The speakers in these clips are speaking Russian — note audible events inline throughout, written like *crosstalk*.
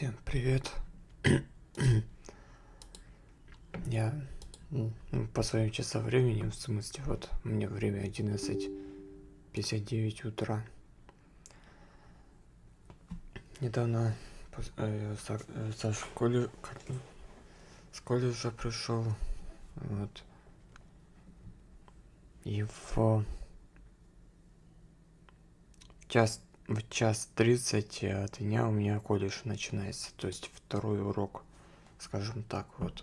Всем привет. *coughs* Я ну, по своим часам времени, в смысле, вот мне время 11.59 утра. Недавно э, со, э, со школы, с колледжа пришел, вот. И в час в час тридцать от дня у меня колледж начинается, то есть второй урок, скажем так, вот.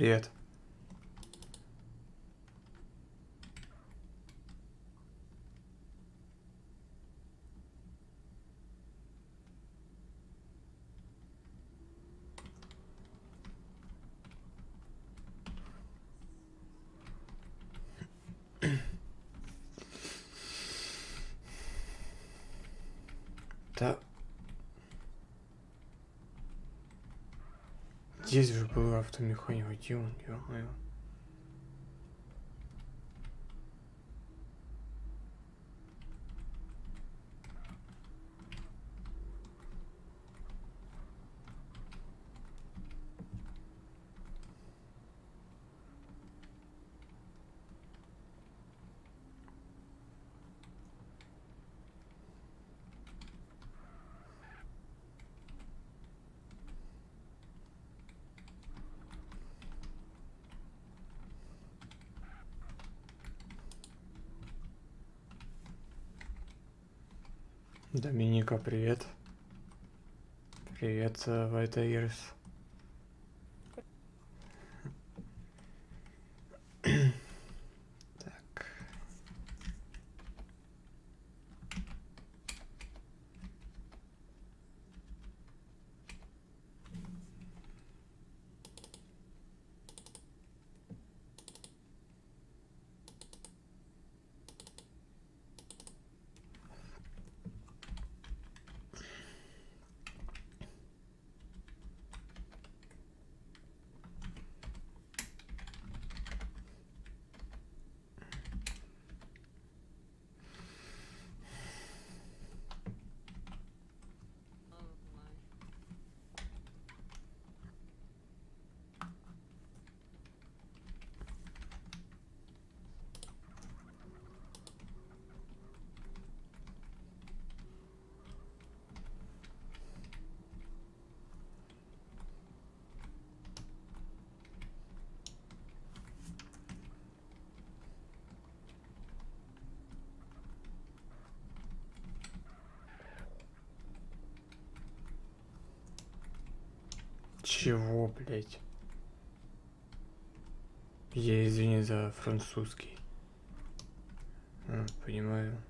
Привет. Да. Здесь же был автомеханик, где он, ё-моё. Доминика, привет. Привет, э, Вайта Ирис. Так. Чего, блять? Я извини за французский. А, понимаю.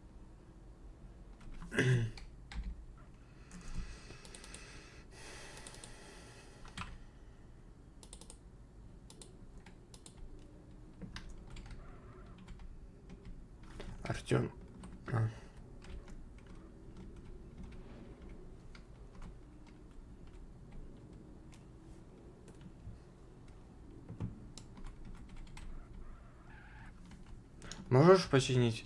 Артем. А. Можешь починить?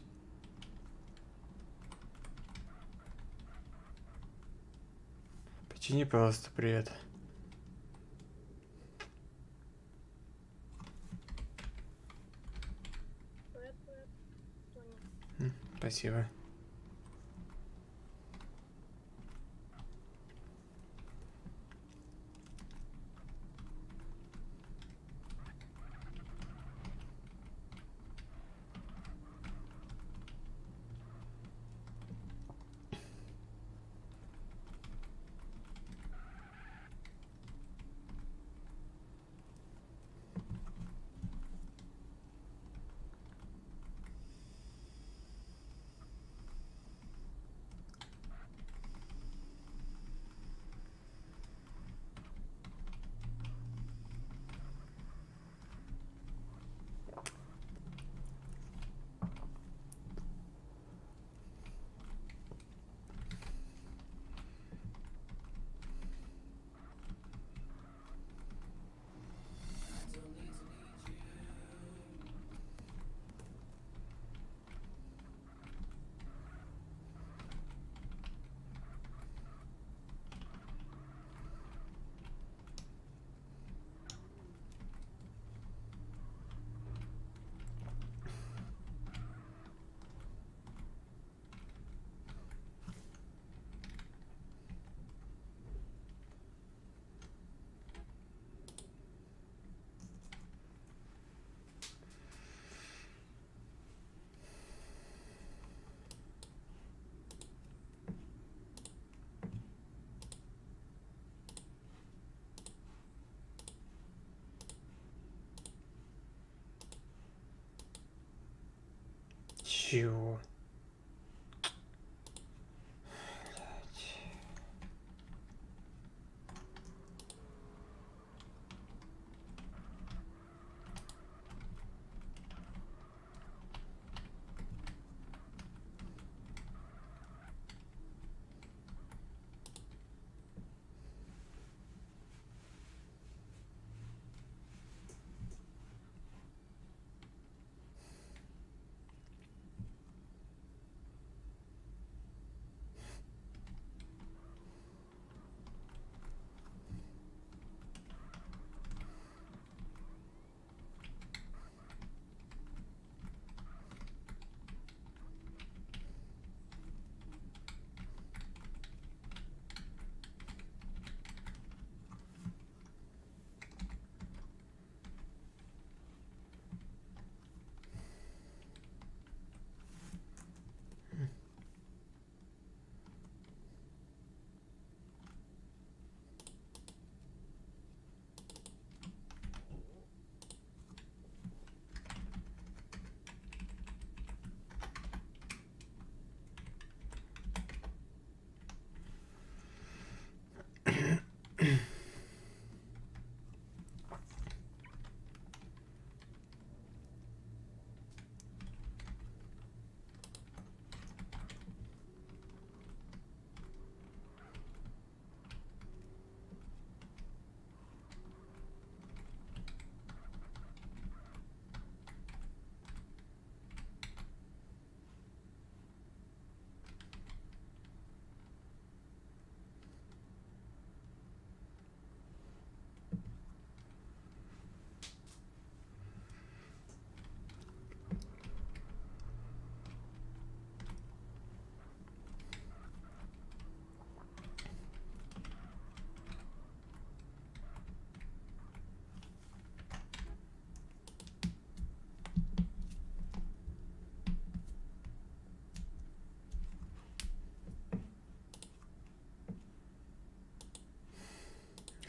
Почини, пожалуйста, привет. Спасибо. Чего?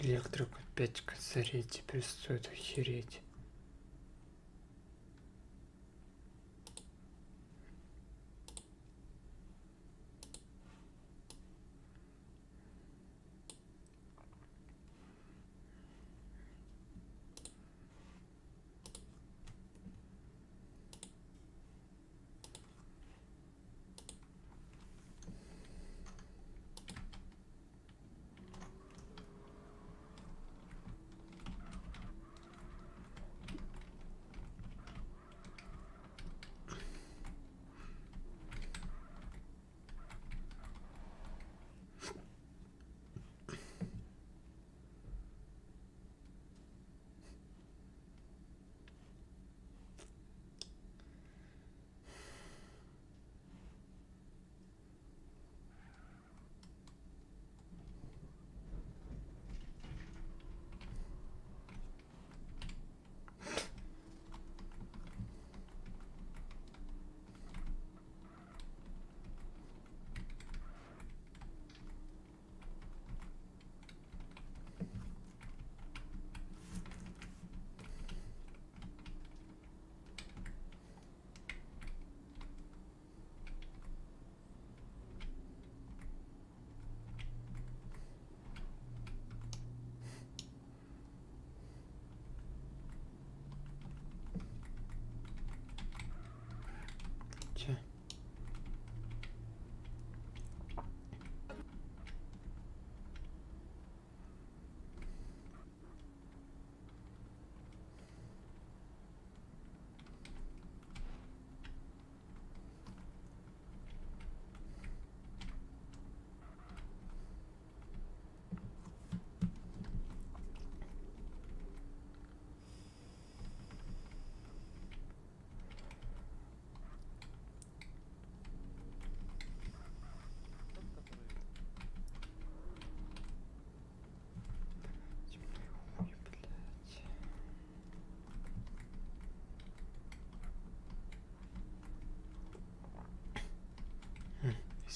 Электрик опять косарей теперь стоит охереть.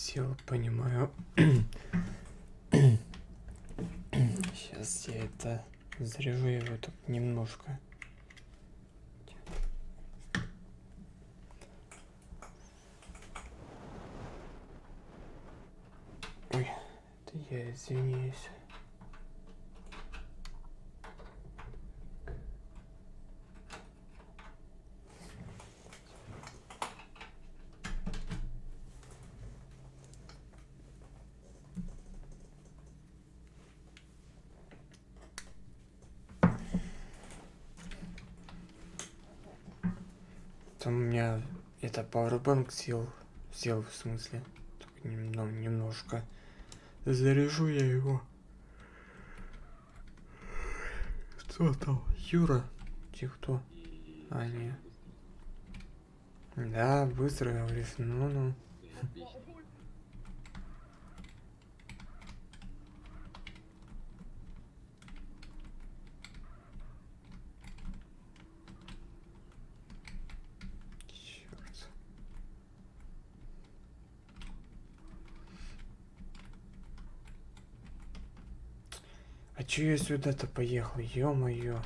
сил понимаю. Сейчас я это заряжу его тут немножко. Ой, это я извиняюсь. Powerbank сел, сел в смысле, немного, немножко. Заряжу я его. Кто там? Юра? Ты кто? А, не. Да, быстро говоришь, ну-ну. Черт. Чё я сюда-то поехал? Ё-моё.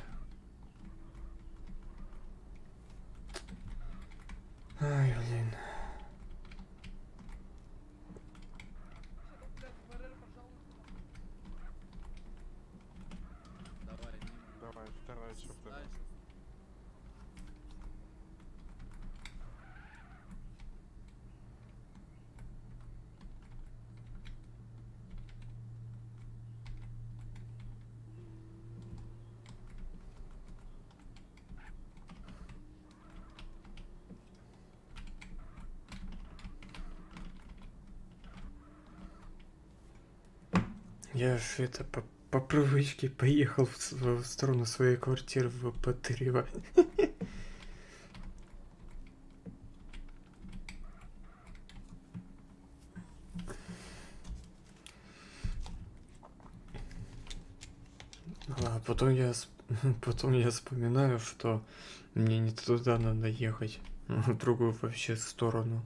Ай, блин. Давай, Давай, вторая Я это по, по привычке поехал в, в сторону своей квартиры в Батырево. *laughs* А потом я, *laughs* потом я вспоминаю, что мне не туда надо ехать, *laughs* в другую вообще сторону.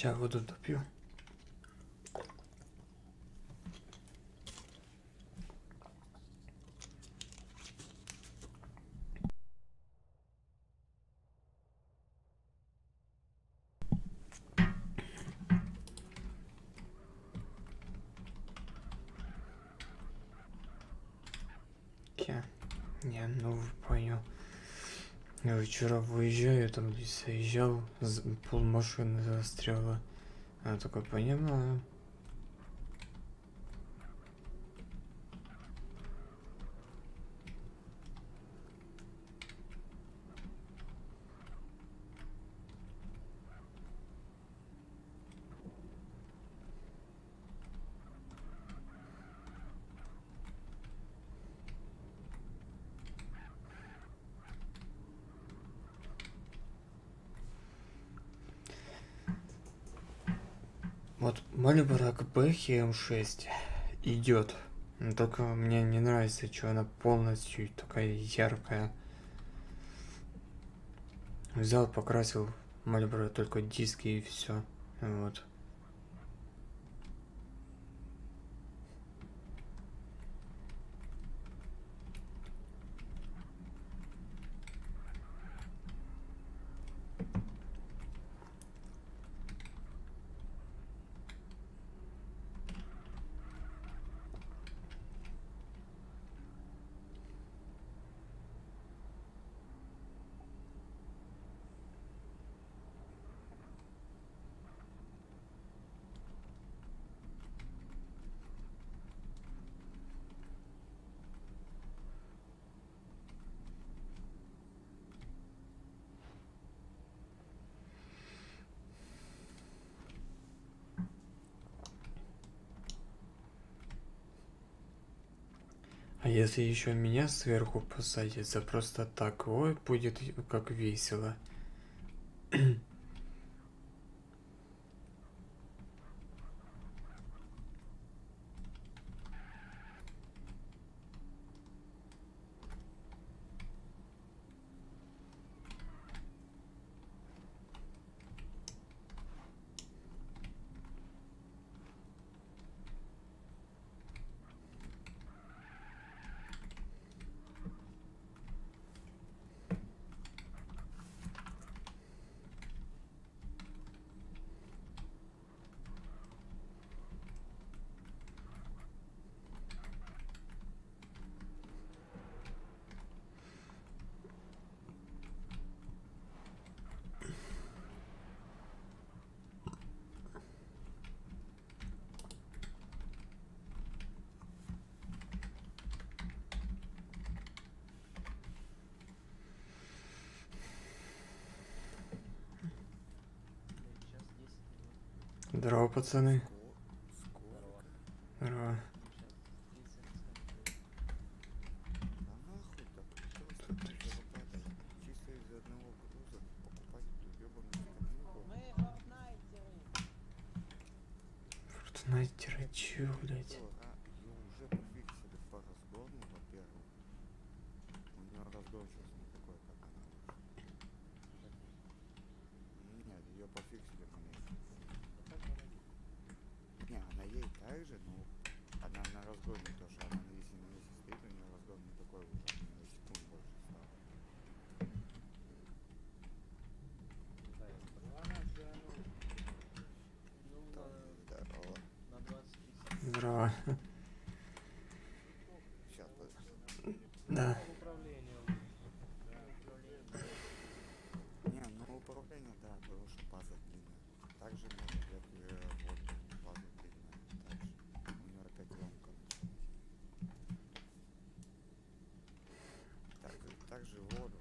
Сейчас Я вчера выезжаю, я там заезжал, пол машины застряла. А такой, понимаю. Вроде бы Рокбехи М6 идет. Только мне не нравится, что она полностью такая яркая. Взял, покрасил Мальборо только диски и все. Вот. если еще меня сверху посадится просто так, ой, будет как весело. пацаны. Pues, также воду.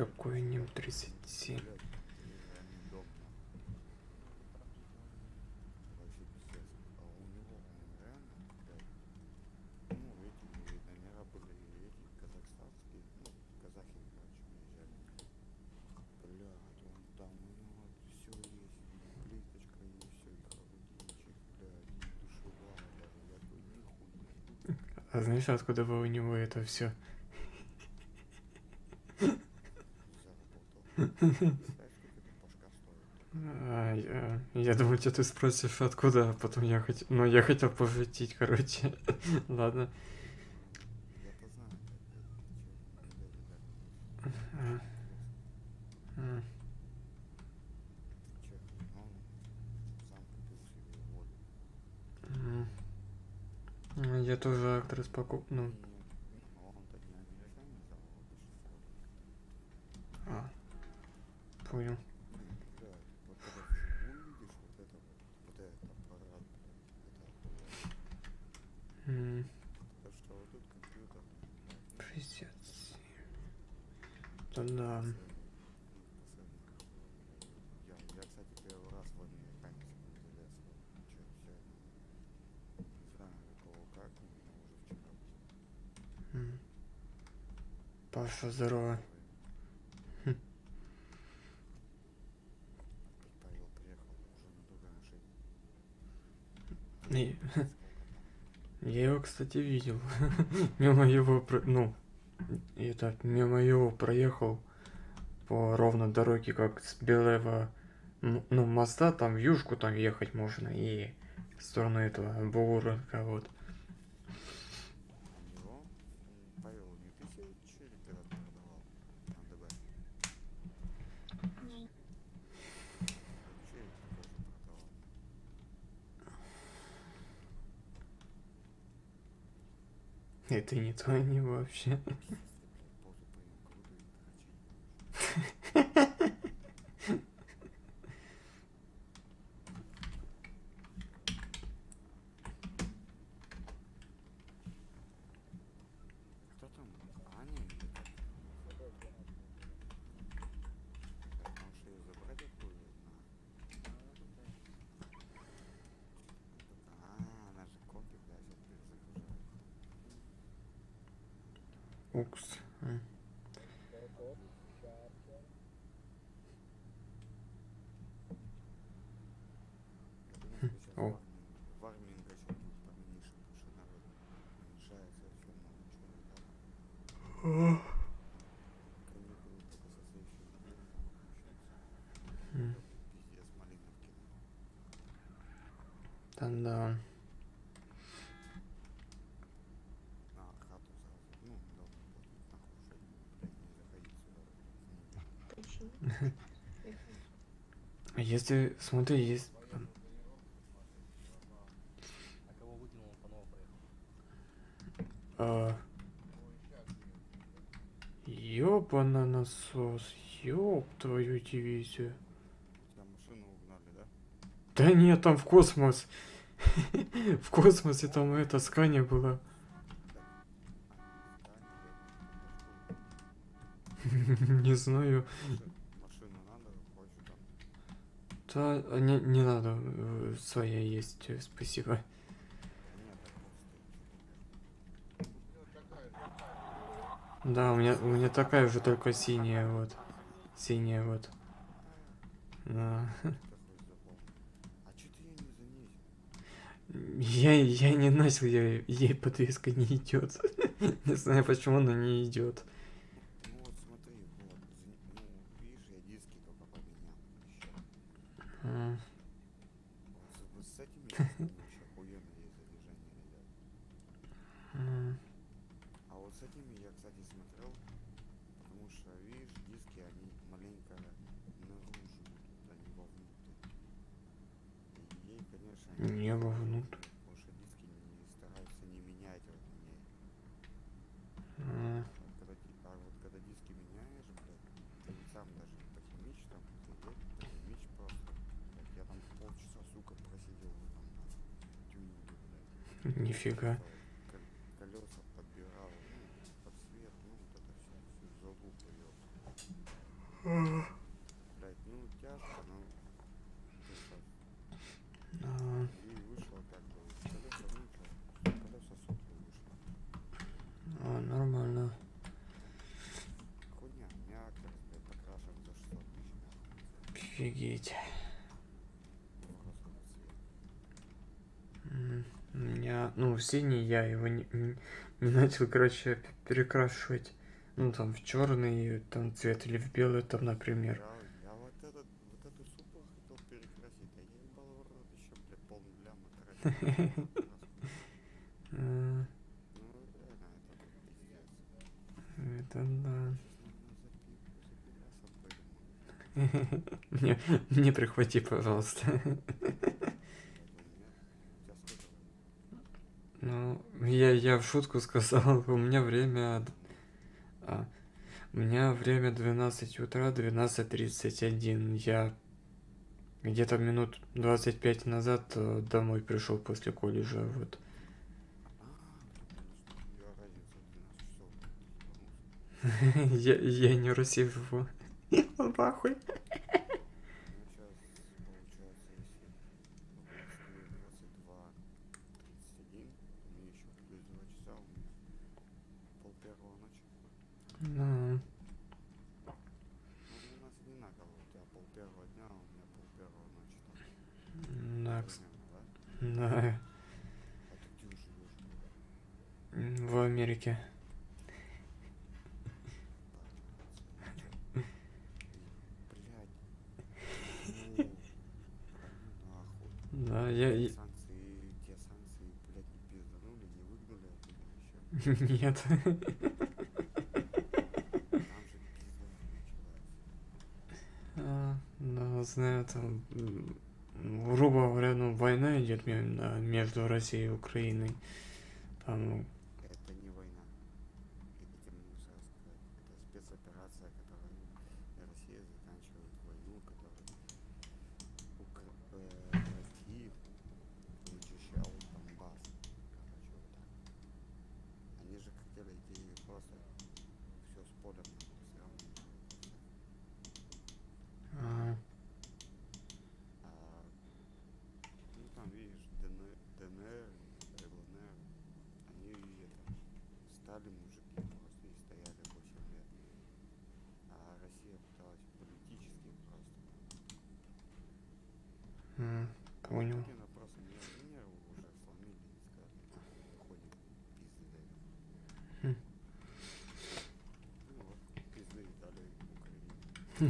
Какой НИМ-37? А знаешь, откуда вы у него это все я, я думал, что ты спросишь, откуда, а потом я хотел... Ну, я хотел пошутить, короче. *laughs* Ладно. Я-то знаю, как это. Чё, А, а, Чё, он сам купил себе воду. м. Ну, Я тоже актрис покуп... Ну, Нет, он-то не американец, а обычный. а. Понял. Да, вот когда фигуру видишь, вот это вот, вот это аппарат, блядь, это М, Так что вот тут компьютер, 67. Да да. Я, я, кстати, первый раз в американец залез. Вот, чё, всё это. Не знаю, какого как, у меня уже вчера было. М. Паша, здорово. Хм. И-? *laughs* Я его, кстати, видел. *laughs* мимо его, про- ну, это, мимо его проехал по ровно дороге, как с Белого, ну, моста, там в южку там ехать можно, и в сторону этого Бугурка, вот. У него, м, Павел, не ты себе челик когда продавал на ДБ? Не, Челик тоже продавал. Это не то, не вообще. Пиздец, ты, блядь, позу принял крутую, дрочить будешь. Кто там? Аня или как? Так, можешь ее забрать оттуда? На. А, она же компик, да, сейчас перезагружает. Укс. М. Я думаю, что О. сейчас в армии гачок будет поменьше, потому что народ уменьшается все много чего. да. Каникулы только со следующей недели там начнутся. М. Пиздец, Малиновки. Да, да. На хату сразу. Ну, дом вот, нахуй, блядь, не заходить сюда. почему? А Если, смотри, есть... А. Ёбана насос, ёб твою дивизию. Да? Да нет, там в космос. *laughs* В космосе там эта сканя была. *laughs* Не знаю. Да, не, не надо, э, своя есть, э, спасибо. Да, у меня, у меня такая же, только синяя, вот. Синяя, вот. Да. *laughs* стоит. Ты хоть запомни. А чё ты её не занизил? Я, я не начал, я, ей подвеска не идет. *laughs* Не знаю почему, но не идет. Ну вот смотри, вот, зани- ну, видишь, я диски только поменял еще. А, Вот, с- вот с этими дисками *laughs* вообще охуенно есть заряжение, ребят. а, А вот с этими я, кстати, смотрел, потому что, видишь, диски, они маленько наружу идут, а не вовнутрь. И ей, конечно, они Не тоже вовнутрь. нужны, Потому что диски не стараются не менять Вот когда, ди- а. Нифига. Кол- Колеса подбирал, ну, под свет, ну, вот это все, всю залу привел. посмотреть. У меня, ну, в синий я его не, не, не начал, короче, перекрашивать. Ну, там, в черный там цвет или в белый, там, например. *laughs* Это да. Мне, мне прихвати, пожалуйста. Ну, я, я в шутку сказал, у меня время... А, у меня время 12 утра, 12.31. Я где-то минут 25 назад э, домой пришел после колледжа, вот. *laughs* Я, я не его. *laughs* 我发挥。нет. *laughs* А, да, знаю, там, грубо говоря, ну, война идет между Россией и Украиной. Там,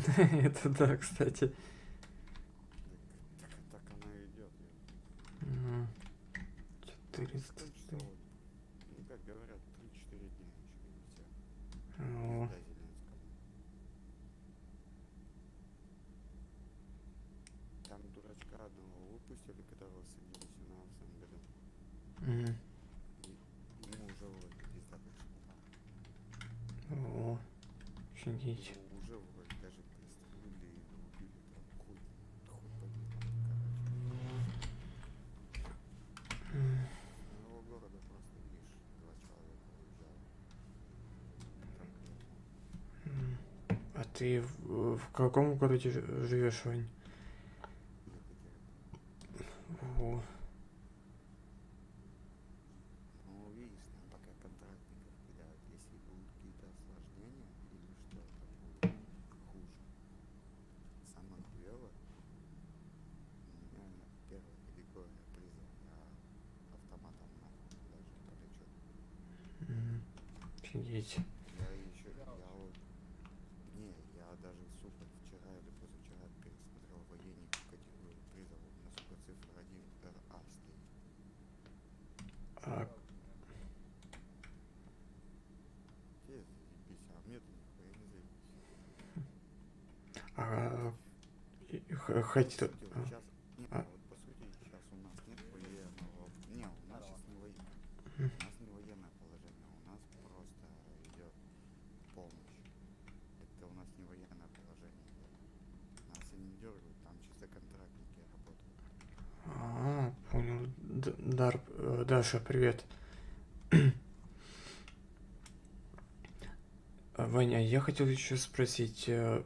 *laughs* Это да, кстати. ты в каком городе живешь, Вань? хотят... А. А. а? Понял. Дар, э, Даша, привет. *clears throat* Ваня, я хотел еще спросить, э,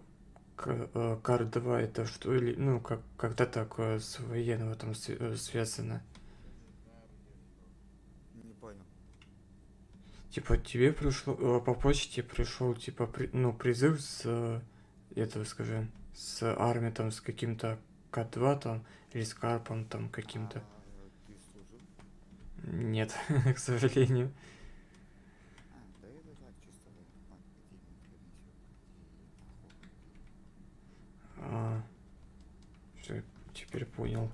Э, Кар 2 это что или ну как когда такое с военного там э, связано? Не понял. Типа тебе пришло э, по почте пришел типа при, ну призыв с этого скажем с армией там с каким-то К2 там или с Карпом там каким-то. А, Нет, *laughs* к сожалению. теперь понял.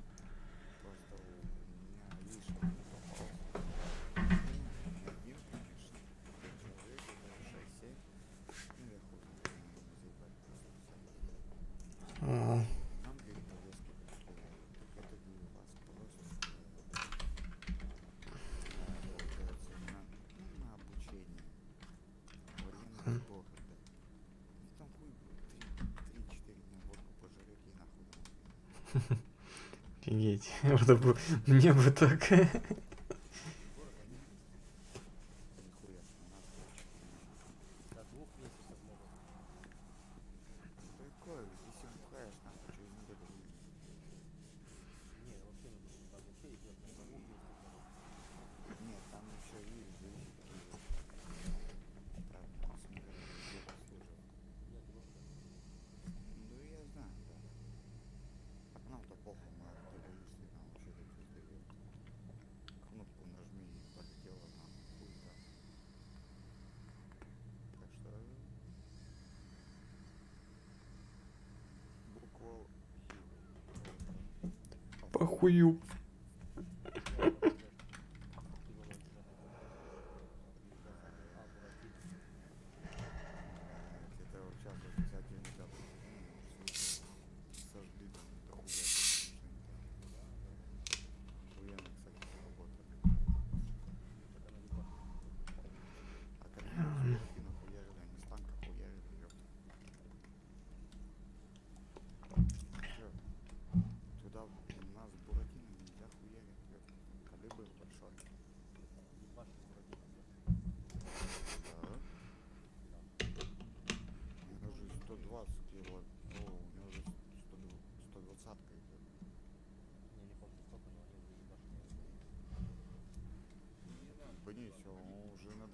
А, *laughs* говорить. Мне бы так... *laughs* you.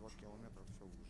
2 километра все уже.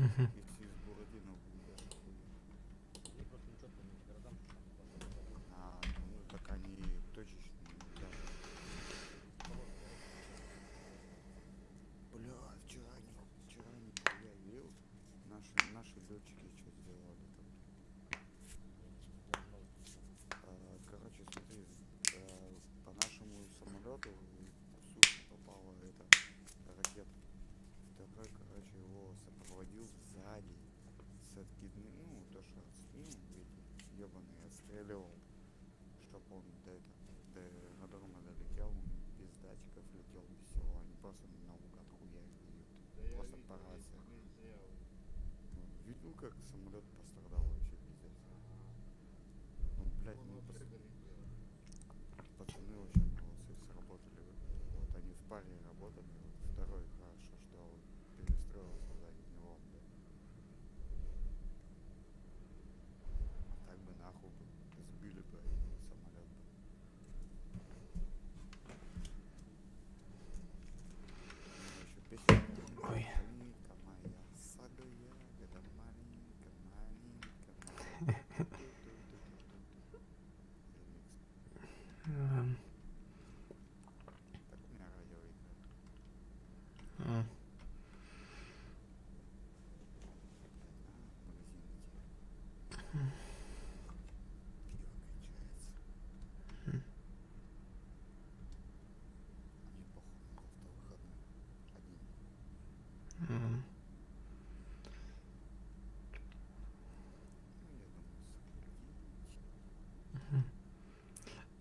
Mm-hmm. как сам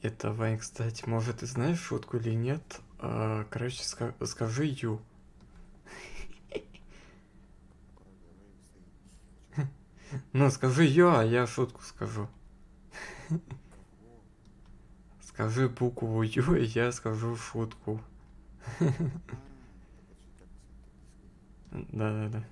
Это Вань, кстати, может, ты знаешь шутку или нет? А, короче, ска скажи ю. *laughs* Ну, скажи ю, а я шутку скажу. *laughs* Скажи букву ю, и я скажу шутку. *laughs* Да-да-да.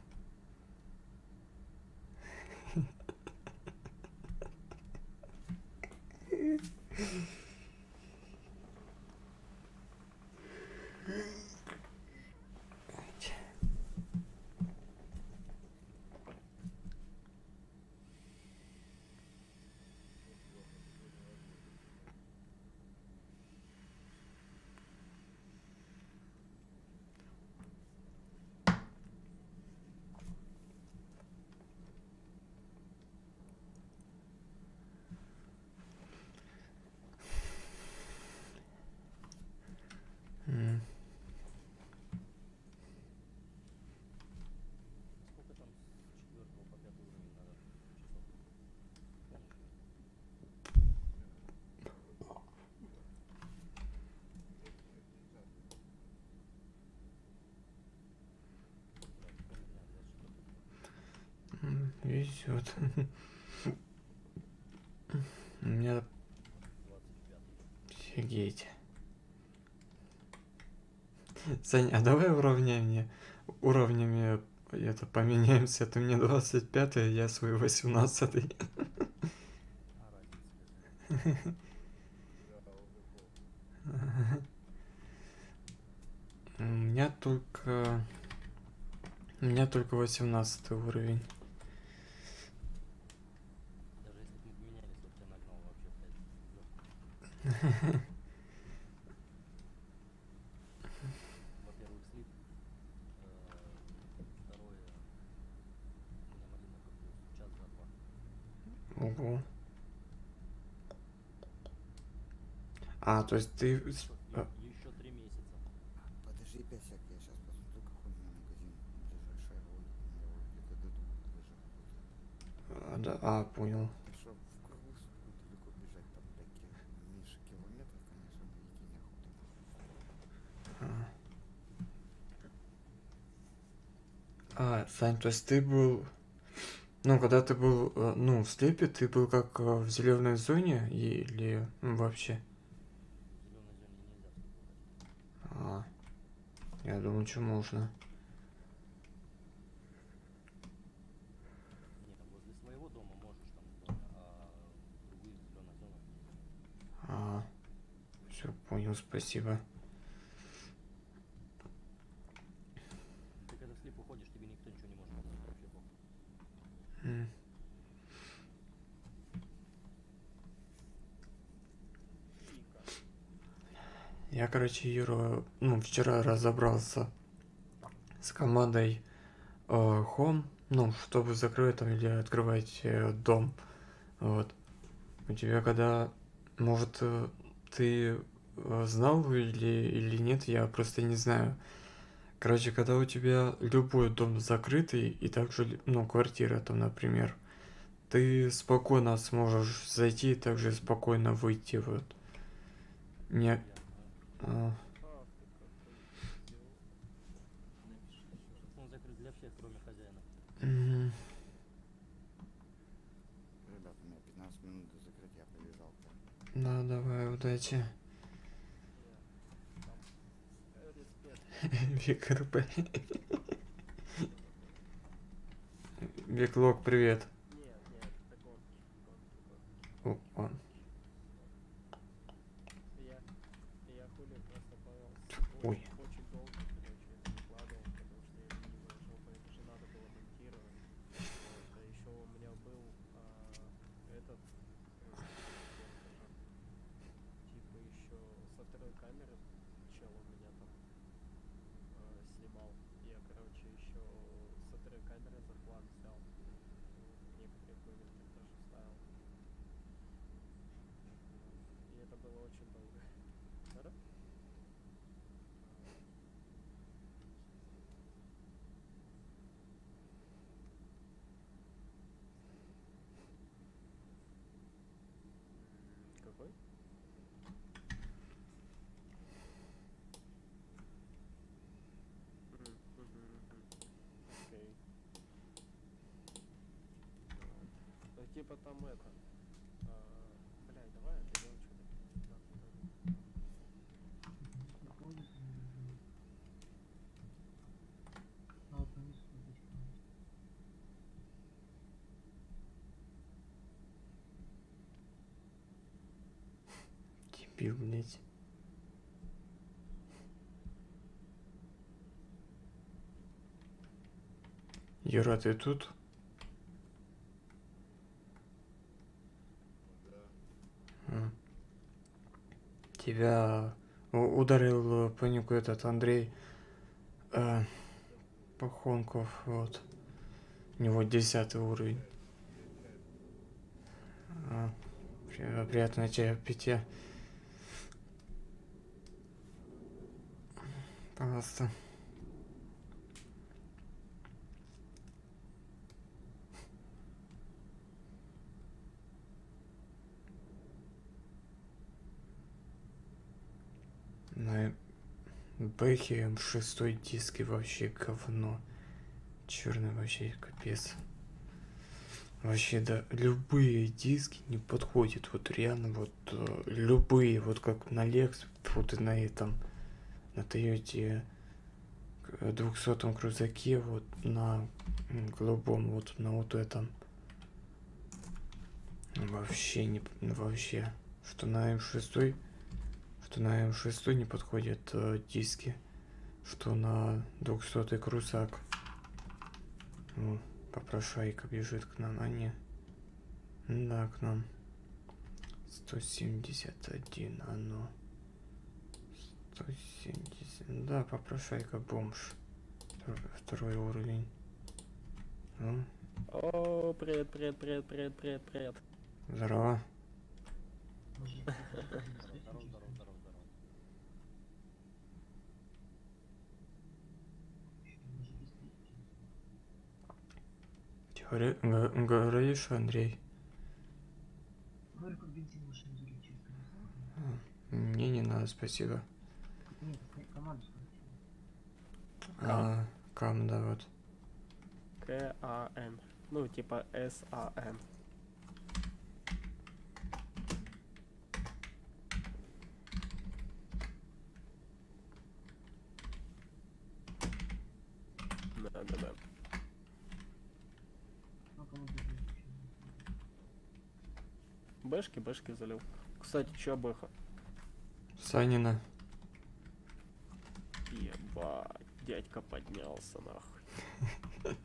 Везет. У меня офигеть. Сань, а давай уравняем уровнями это поменяемся. Ты мне 25 я свой 18 А разница. У меня только... У меня только 18 уровень. Даже если бы мы поменялись, то тебя нагнал вообще, блядь. лёгко. Во-первых, слип. э, Второе. У меня малиновка плюс час за два. Ого. А, то есть ты... с- Еще, а, еще три месяца. Подожди 5 сек, я сейчас посмотрю, какой у меня магазин ближайший. Ой, у меня вот где-то до двух даже. а, да, а, понял. Ты что, в кругу суку далеко бежать, там, блядь, ки- меньше километра, конечно, найти неохота. А. А, Сань, то есть ты был... Ну, когда ты был, э, ну, в слепе, ты был как э, в зеленой зоне или м, вообще? А, я думаю, что можно. А, все, понял, спасибо. Ты когда в слип уходишь, тебе никто ничего не может помочь вообще похуй. Я, короче, Юра, ну, вчера разобрался с командой э, Home, ну, чтобы закрыть там или открывать э, дом. Вот. У тебя когда, может, э, ты э, знал или, или нет, я просто не знаю. Короче, когда у тебя любой дом закрытый, и также, ну, квартира там, например, ты спокойно сможешь зайти и также спокойно выйти, вот. Не... А, Он закрыт для всех, кроме хозяина. мгм. Ребят, у меня 15 минут до закрытия, я побежал. Да, давай, удачи. Виктор П. Виклок, привет. О, он. Ой. Очень, очень долго, короче, это выкладывал, потому что я не нашел, это же надо было монтировать. Вот, а еще у меня был а, этот, э, как скажем, типа еще со второй камеры чел у меня там э, снимал. Я, короче, еще со второй камеры захват взял. Некоторые моменты тоже вставил. И это было очень долго. Да? Какой? Окей. типа там это. а, Блядь, давай отойдем что-то. Дебил, блядь. Юра, ты тут? А. Тебя ударил э, панику этот Андрей э, Пахонков, вот. У него десятый уровень. А, при- приятного тебе питья. Пожалуйста. На Бэхе шестой диск и вообще говно. Черный вообще капец. Вообще, да, любые диски не подходят. Вот реально, вот э, любые, вот как на Лекс, вот и на этом, на Тойоте 200 крузаке, вот на голубом, вот на вот этом. Вообще не, вообще. Что на М6, что на М6 не подходят э, диски, что на 200 крузак. О, попрошайка бежит к нам, а. Да, к нам. 171, а ну. 170, да, попрошайка бомж. Втор- Второй уровень. Ну, О, привет, привет, привет, привет, привет, привет. здорово. Здорово, здорово, здорово, здорово. Чё говори- г- говоришь, Андрей? Мне не надо, спасибо. Нет, к- команду скажите. А, кам, да, вот. К-А-Н. Ну, типа С-А-Н. Да-да-да. Бэшки, бэшки залил. Кстати, чё бэха? Санина. Ебать, дядька поднялся нахуй.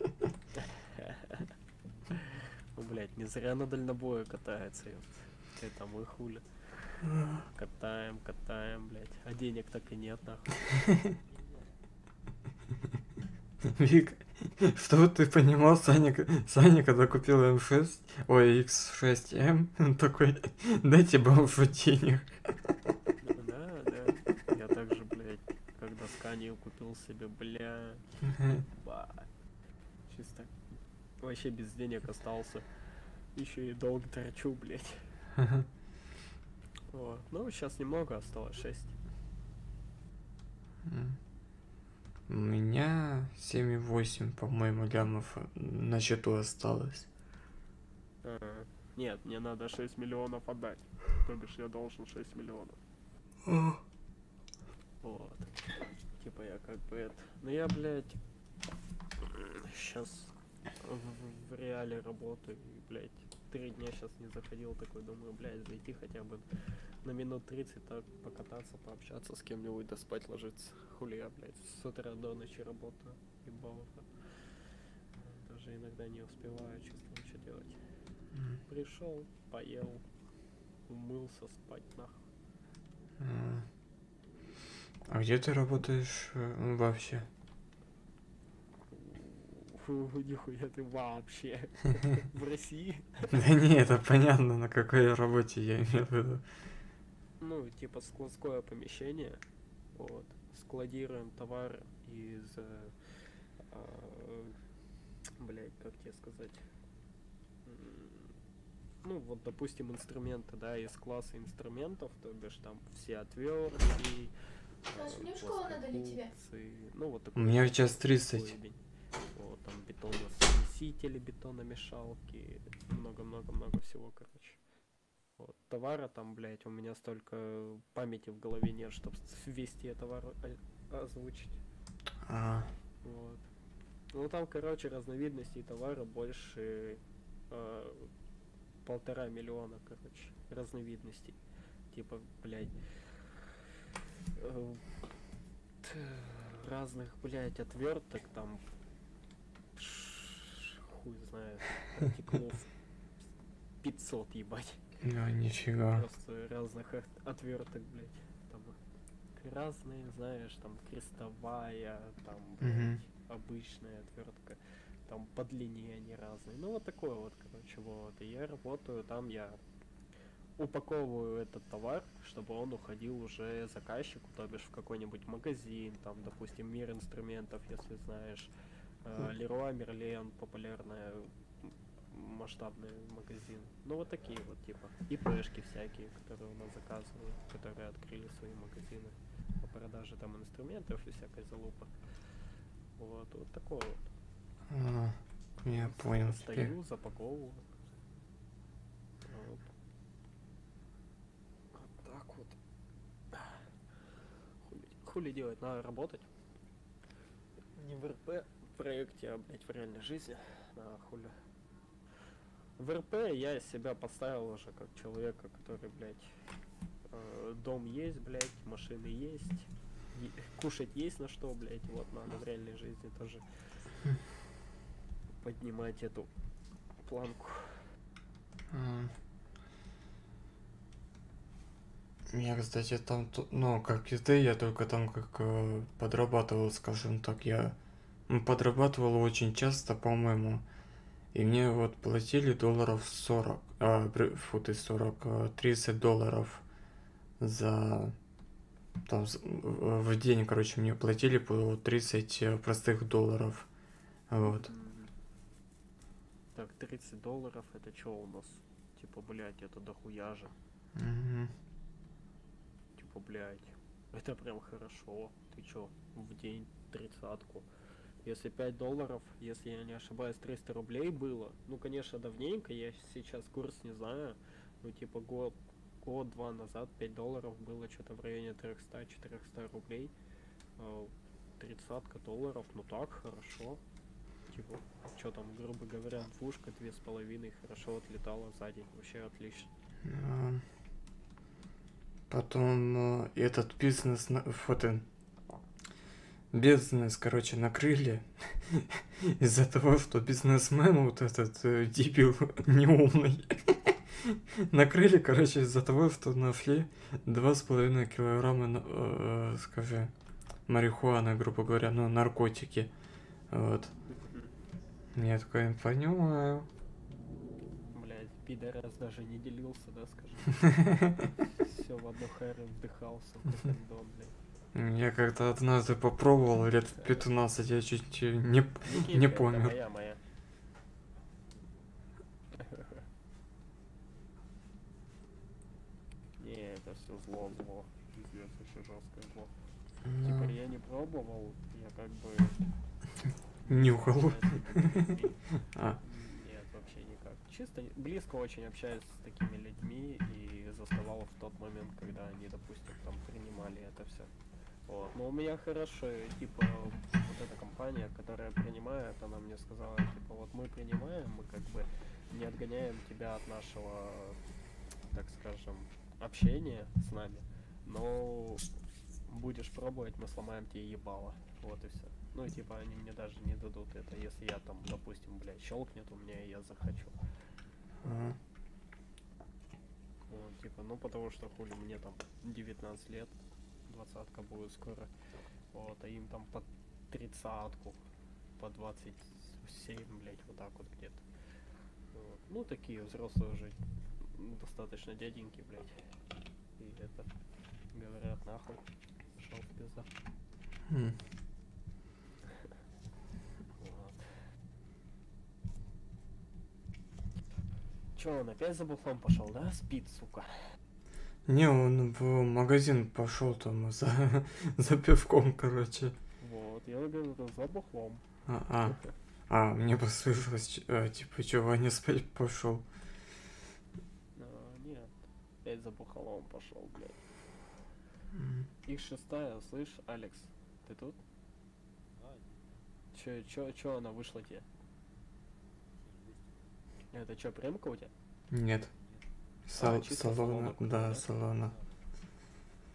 Ну, блядь, не зря на дальнобое катается, ёпт. Это мы хули. Катаем, катаем, блядь. А денег так и нет, нахуй. Вик, что ты понимал, Саня, Саня, когда купил М6, ой, X6M, он *laughs* такой, дайте бомжу денег. Да, да. Я также, блядь, когда сканию купил себе, бля. *laughs* Чисто. Вообще без денег остался. Еще и долго торчу, блядь. *laughs* Вот. Ну, сейчас немного осталось, 6. М. У меня 7,8, по-моему, лямов на счету осталось. А, Нет, мне надо 6 миллионов отдать. То бишь я должен 6 миллионов. Вот. Типа я как бы это... Ну я, блядь, сейчас в, в реале работаю и, блядь, три дня сейчас не заходил, такой думаю, блядь, зайти хотя бы на минут 30 так покататься, пообщаться с кем-нибудь, да спать ложиться. Хули я, блядь, с утра до ночи работаю, ебало. Даже иногда не успеваю, честно, ничего делать. М. Пришел, поел, умылся, спать нахуй. А где ты работаешь э, вообще? Фу, нихуя ты вообще. *laughs* В России? Да не, это понятно, на какой работе я имею в виду. Ну, типа складское помещение. Вот. Складируем товары из... э, а, Блять, как тебе сказать? Ну, вот, допустим, инструменты, да, из класса инструментов, то бишь там все отвертки, Саш, э, мне в школу надо ли тебе? плоскогубцы, Ну, вот У такой меня вот час 30. хуебень. Вот, там бетоносмесители, бетономешалки, много-много-много всего, короче. Вот, товара там, блядь, у меня столько памяти в голове нет, чтобы весь тебе товар о- озвучить. А, Вот. Ну там, короче, разновидностей товара больше э, полтора миллиона, короче, разновидностей. Типа, блядь, э, разных, блядь, отверток там хуй знает, артиклов 500, ебать. ну, нифига. Просто разных от- отверток, блядь. Там разные, знаешь, там крестовая, там, блядь, обычная отвертка, там по длине они разные. Ну вот такое вот, короче, вот. И я работаю, там я упаковываю этот товар, чтобы он уходил уже заказчику, то бишь в какой-нибудь магазин, там, допустим, мир инструментов, если знаешь, Леруа Мерлен, популярная масштабный магазин. Ну вот такие вот типа. И пешки всякие, которые у нас заказывают, которые открыли свои магазины по продаже там инструментов и всякой залупы. Вот, вот такое вот. А, я понял. Стою, запаковываю. Вот. Вот так вот. Хули, делать, надо работать. Не в РП проекте, а, блядь, в реальной жизни. На хули. В РП я себя поставил уже как человека, который, блядь, э, дом есть, блядь, машины есть, кушать есть на что, блядь, вот надо в реальной жизни тоже *laughs* поднимать эту планку. Я, кстати, там, ну, как и ты, я только там как э, подрабатывал, скажем так, я м, подрабатывал очень часто, по-моему, и мне вот платили долларов 40, а, бр- фу ты, 40, а, 30 долларов за, там, в день, короче, мне платили по 30 э, простых долларов, вот. Так, 30 долларов, это что у нас? Типа, блядь, это дохуя же. Мгм. Типа, блядь, это прям хорошо. Ты чё, в день тридцатку? Если 5 долларов, если я не ошибаюсь, 300 рублей было, ну, конечно, давненько, я сейчас курс не знаю, ну, типа, год, год-два назад 5 долларов было что-то в районе 300-400 рублей. А, Тридцатка долларов, ну так, хорошо. Типа, что там, грубо говоря, двушка, две с половиной, хорошо отлетала за день, вообще отлично. А, Потом э, этот бизнес, на- фото, бизнес, короче, накрыли *laughs* из-за того, что бизнесмен вот этот э, дебил *laughs* неумный *laughs* накрыли, короче, из-за того, что нашли два с половиной килограмма, на- э, скажи, марихуаны, грубо говоря, ну, наркотики, вот. Я такой, понимаю. Пидорас даже не делился, да, скажи? *laughs* Все в одну хэру вдыхался, в кондом, *laughs* блядь. Я как-то однажды попробовал лет в 15, я чуть э, не... Не это помню. Моя, моя. *laughs* Не, это все зло, зло. Пиздец, вообще жесткое зло. Типа Ну, я не пробовал, я как бы... Нюхал. А. Чисто близко очень общаюсь с такими людьми и заставал в тот момент, когда они, допустим, там принимали это все. Вот. Но у меня хорошо, типа, вот эта компания, которая принимает, она мне сказала, типа, вот мы принимаем, мы как бы не отгоняем тебя от нашего, так скажем, общения с нами, но будешь пробовать, мы сломаем тебе ебало. Вот и все. Ну и типа они мне даже не дадут это, если я там, допустим, блядь, щелкнет у меня, и я захочу. А, Вот, типа, ну потому что хули мне там 19 лет, двадцатка будет скоро. Вот, а им там по тридцатку, по 27, блядь, вот так вот где-то. Вот. Ну, такие взрослые уже достаточно дяденьки, блядь. И это говорят нахуй. Пошел в пизда. м. Вот. Че, он опять за бухлом пошел, да? Спит, сука. Не, он в магазин пошел там *laughs* за, за пивком, короче. Вот, я говорю, за бухлом. А, а, А, мне послышалось, э, типа, чё, Ваня спать пошел. А, нет, опять за бухалом пошел, блядь. Их шестая, слышь, Алекс, ты тут? Чё, чё, чё она вышла тебе? Это чё, прямка у тебя? Нет. Сал- чисто салона, да, да? салона.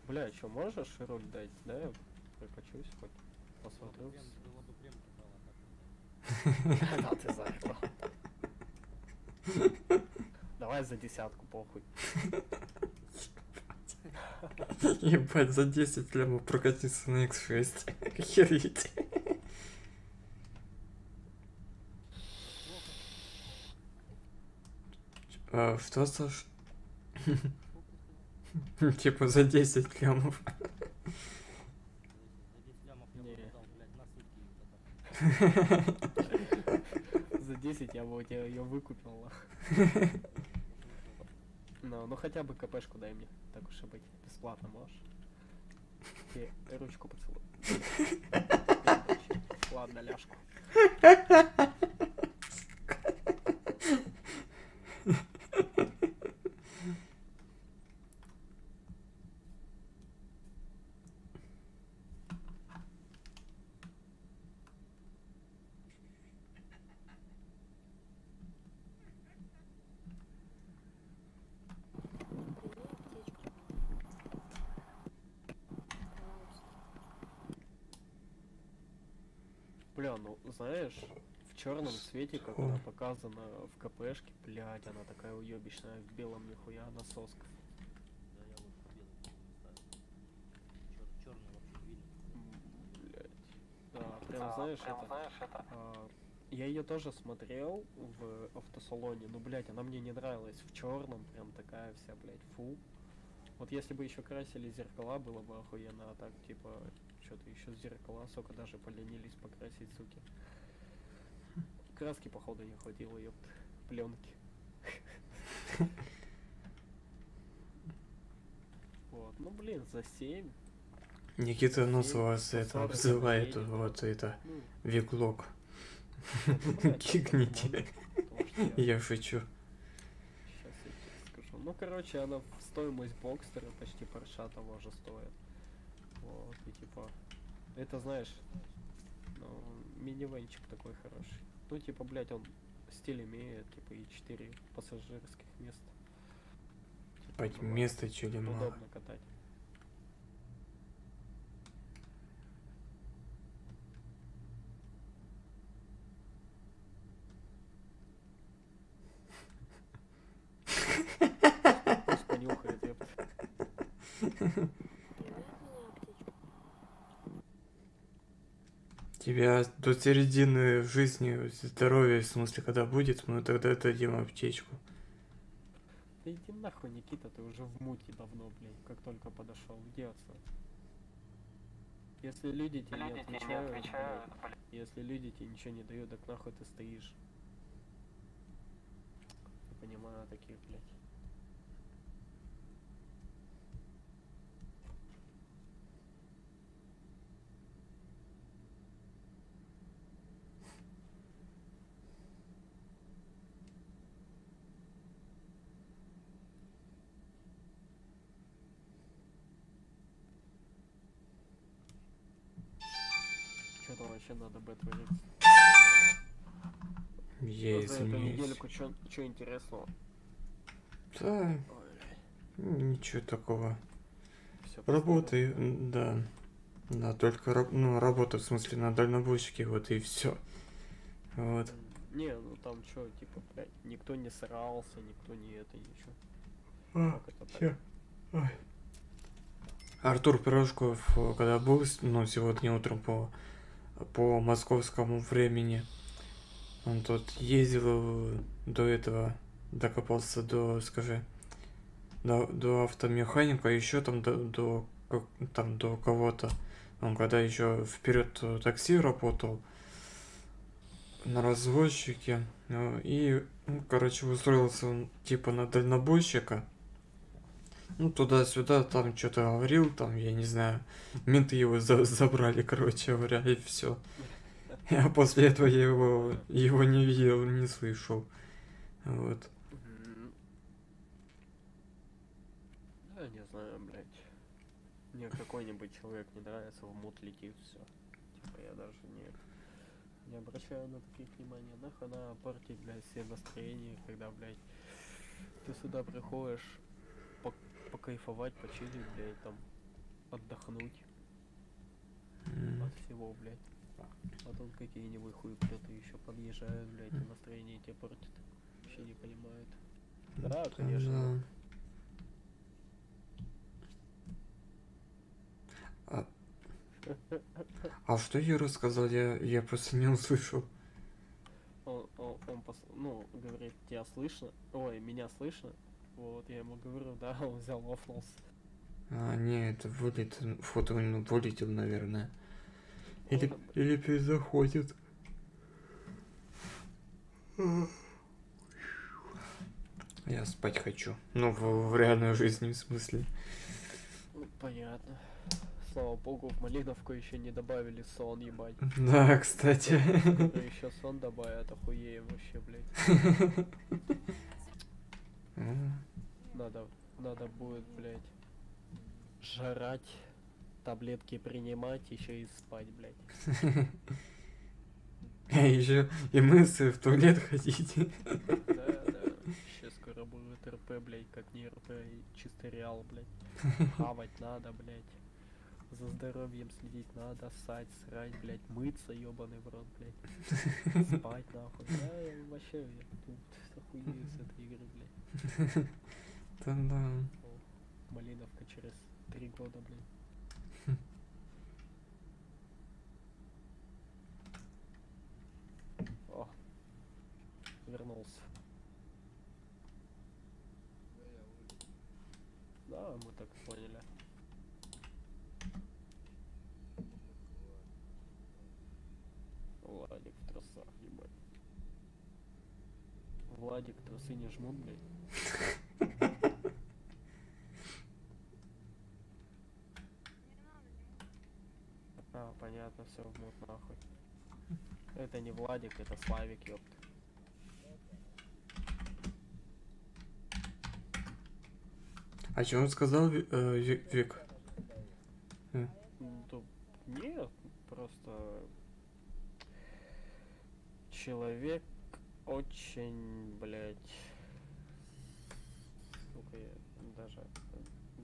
Бля, чё, можешь руль дать? Да, я прокачусь хоть, посмотрю. Да, *laughs* ты. Давай за десятку, похуй. *laughs* Ебать, за 10 лямов прокатиться на X6. *laughs* Охереть. А, что, Саш? *laughs* Типа за 10 лямов. За 10 лямов я бы Не. продал, блядь, на сутки кататься. За 10 я бы у тебя ее выкупил. Ну, ну хотя бы КПшку дай мне, так уж и быть. Бесплатно можешь. Тебе ручку поцелуй. *laughs* Ладно, ляжку. Бля, ну знаешь, в черном цвете, как она показана в КПшке, блядь, она такая уебищная, в белом нихуя она соска. Да я лучше белый ставлю. Чёр- Черный вообще видно. Блять. Да, прям знаешь, это. а, я ее тоже смотрел в автосалоне, но, блять, она мне не нравилась в черном, прям такая вся, блять, фу. Вот если бы еще красили зеркала, было бы охуенно, а так, типа, что-то еще зеркала, сука, даже поленились покрасить, суки. Краски, походу, не хватило, ёпт. Пленки. *laughs* Вот, ну блин, за 7. Никита Носова за это 40 обзывает вот это Ну, блядь, *laughs* Кикните. я- шучу. Сейчас я тебе скажу. Ну, короче, она в стоимость бокстера почти парша того же стоит. Вот, и типа, это знаешь, ну, минивенчик такой хороший. Ну, типа, блядь, он стиль имеет, типа, и 4 пассажирских места. Типа, нормально. места чили мало. Удобно катать. Тебя до середины жизни, здоровья, в смысле, когда будет, мы тогда дадим аптечку. Да иди нахуй, Никита, ты уже в муте давно, блин, как только подошел. Где отсюда? Если люди тебе не отвечают, блядь, если люди тебе ничего не дают, так нахуй ты стоишь. Не понимаю таких, блядь. Что-то вообще надо бы. Я Ну, за эту недельку что интересного? Да, Ой, ничего такого. все Работай, м, да. Да, только ну, работа, в смысле, на дальнобойщике, вот и все. Вот. Не, ну там что, типа, блядь, никто не срался, никто не это, ничего. А, это. Ой. Артур Пирожков, э, когда был, ну, сегодня утром по, по московскому времени, он тут ездил э, до этого, докопался до, скажи, до, до автомеханика, еще там до, до, там, до кого-то. Он когда еще вперед такси работал на развозчике, ну, и, ну, короче, устроился он типа на дальнобойщика. Ну, туда-сюда, там что-то говорил, там, я не знаю, менты его за- забрали, короче говоря, и все. А после этого я его, его не видел, не слышал. Вот. Да, не знаю, блядь. Мне какой-нибудь человек не нравится, в мут летит, все. Типа я даже не, не обращаю на таких внимания. Нахрена портить, блядь, все настроение, когда, блядь, ты сюда приходишь покайфовать, почилить, блядь, там, отдохнуть М, от всего, блядь. А тут какие-нибудь хуеплеты еще подъезжают, блядь, и настроение тебе портят. Вообще не понимают. Да, конечно. да. А, а что Юра сказал? Я, я просто не услышал. Он, он, он пос- ну, говорит, тебя слышно, ой, меня слышно. Вот, я ему говорю, да, он взял офнулся. А, не, это вылетел, фото ну, вылетел, наверное. Или, быть. или перезаходит. Я спать хочу. Ну, в, в реальной жизни, в смысле. Ну, понятно. Слава богу, в Малиновку еще не добавили сон, ебать. Да, кстати. еще сон добавят, охуеем вообще, блядь. *laughs* Надо, надо будет, блядь, жрать, таблетки принимать, еще и спать, блядь. *laughs* А еще и мысли в туалет ходить. Да, да. Сейчас скоро будет РП, блядь, как не РП, чисто реал, блядь. Хавать надо, блядь. За здоровьем следить надо, ссать, срать, блядь, мыться, ебаный в рот, блядь. Спать, нахуй. Да, я вообще, я тут охуею с этой игры, блядь. *laughs* Да-да. О, Малиновка через три года, блядь. *laughs* О, вернулся. Да, мы так поняли. Владик в трусах, ебать. Владик, трусы не жмут, блядь. Понятно, все вмут нахуй. Это не Владик, это Славик, ёпт. А что он сказал, э, Ви- Вик? Ну, то нет, просто человек очень, блядь, сука, я даже,